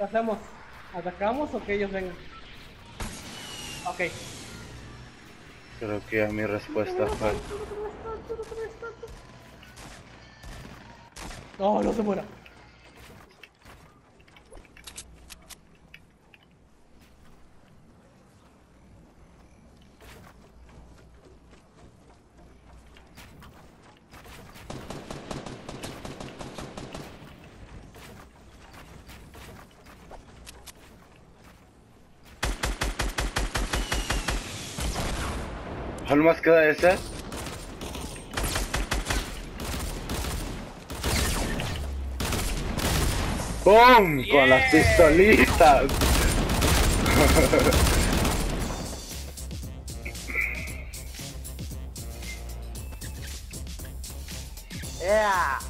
¿Qué hacemos? ¿Atacamos o que ellos vengan? Ok. Creo que a mi respuesta fue. No, no se muera. ¿Cuál más queda esa? ¡Bum! Con las pistolitas. Yeah.